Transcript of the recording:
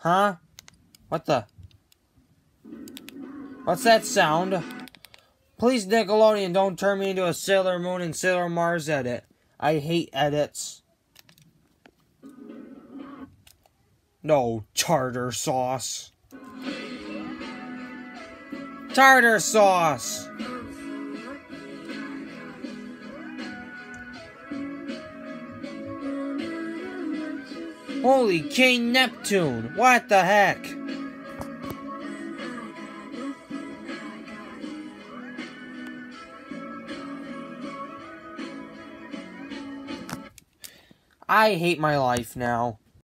Huh? What the? What's that sound? Please, Nickelodeon, don't turn me into a Sailor Moon and Sailor Mars edit. I hate edits. No, tartar sauce. Tartar sauce! Holy King Neptune! What the heck? I hate my life now.